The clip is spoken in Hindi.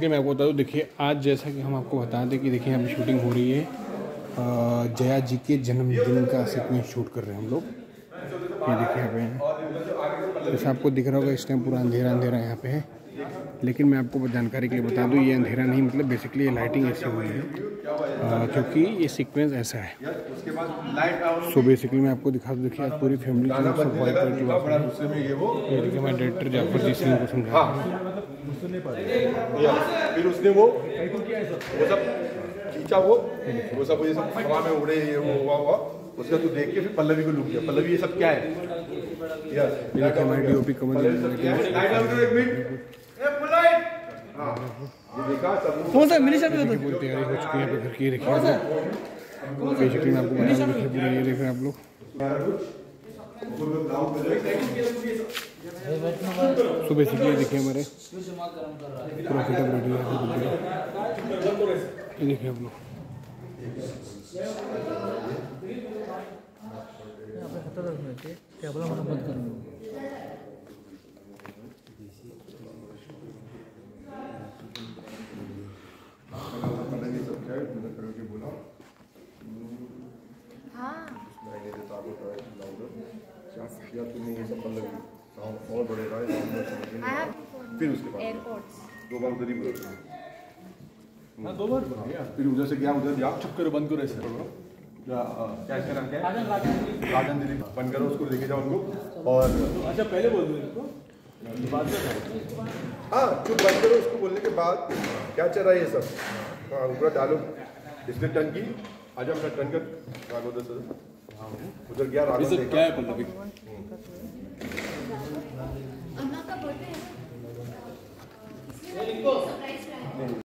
कि मैं आपको बता दूँ देखिए, आज जैसा कि हम आपको बता दें कि देखिए पे शूटिंग हो रही है। जया जी के जन्मदिन का सीक्वेंस शूट कर रहे हैं हम लोग। ये देखिए यहाँ पे जैसा आपको दिख रहा होगा, इस टाइम पूरा अंधेरा अंधेरा यहाँ पे है। लेकिन मैं आपको जानकारी के लिए बता दूँ, ये अंधेरा नहीं मतलब बेसिकली ये लाइटिंग ऐसी हुई है। क्योंकि ये सीक्वेंस ऐसा है। सो बेसिकली मैं आपको दिखा दूँ, देखिए पूरी फैमिली सब ये देखिए मैं डायरेक्टर जाफ़र जी सिंह को समझा रहा हूँ। या, फिर उसने वो वो सब खींचा वो वो सब ये सब हवा में उड़े ये वो हुआ हुआ उसका तू देख के फिर पल्लवी को लुक गया। पल्लवी ये सब क्या है? कौन सा मिनिस्टर में देखिए पूरी तैयारी हो चुकी है घर की मैं। आपको ये देख रहे हैं। आप लोग सो बेसिकली ये देखिए हमारे। पूरा फिटअप रेडी है ये देखिए आप लोग। ये है। मैंने खड़े होके बोला हाँ मैंने देता आपको ट्राई लाऊँगा क्या किया तूने ये सब पल्लवी और बढ़ेगा फिर उसके बाद एयरपोर्ट्स दो बार उधर ही बोला हाँ। दो बार बोला फिर उधर से गया उधर जा। चुप करो बंद करो ऐसे या, अ, क्या इसका नाम क्या है? राजन दिलीप बंद करो उसको लेके जाओ उनको। और अच्छा पहले बोल दो इनको। हाँ। चुप बंद करो उसको बोलने के बाद। क्या चल रहा है ये सब? हाँ ऊपर डालो। इसने टन की। आज अपना टन कर। उधर गया राघव क्या है पल्लवी